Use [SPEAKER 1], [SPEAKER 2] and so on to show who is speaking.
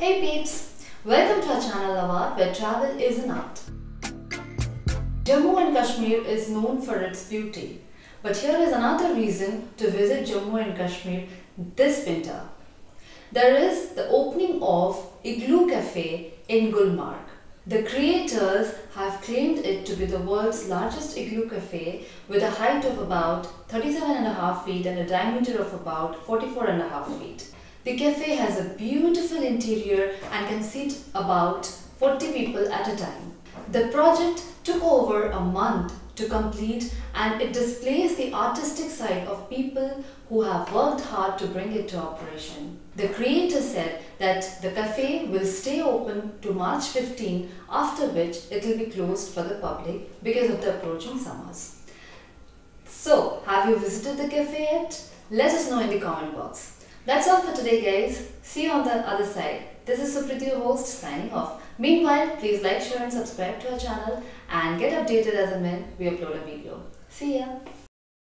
[SPEAKER 1] Hey peeps! Welcome to our channel of where travel is an art. Jammu and Kashmir is known for its beauty, but here is another reason to visit Jammu and Kashmir this winter. There is the opening of Igloo Cafe in Gulmarg. The creators have claimed it to be the world's largest igloo cafe with a height of about 37.5 feet and a diameter of about 44.5 feet. The cafe has a beautiful interior and can seat about 40 people at a time. The project took over a month to complete and it displays the artistic side of people who have worked hard to bring it to operation. The creator said that the cafe will stay open to March 15 after which it will be closed for the public because of the approaching summers. So, have you visited the cafe yet? Let us know in the comment box. That's all for today guys. See you on the other side. This is Supriti, your host, signing off. Meanwhile, please like, share and subscribe to our channel and get updated as and when we upload a video. See ya!